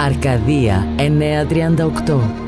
Αρκαδία 938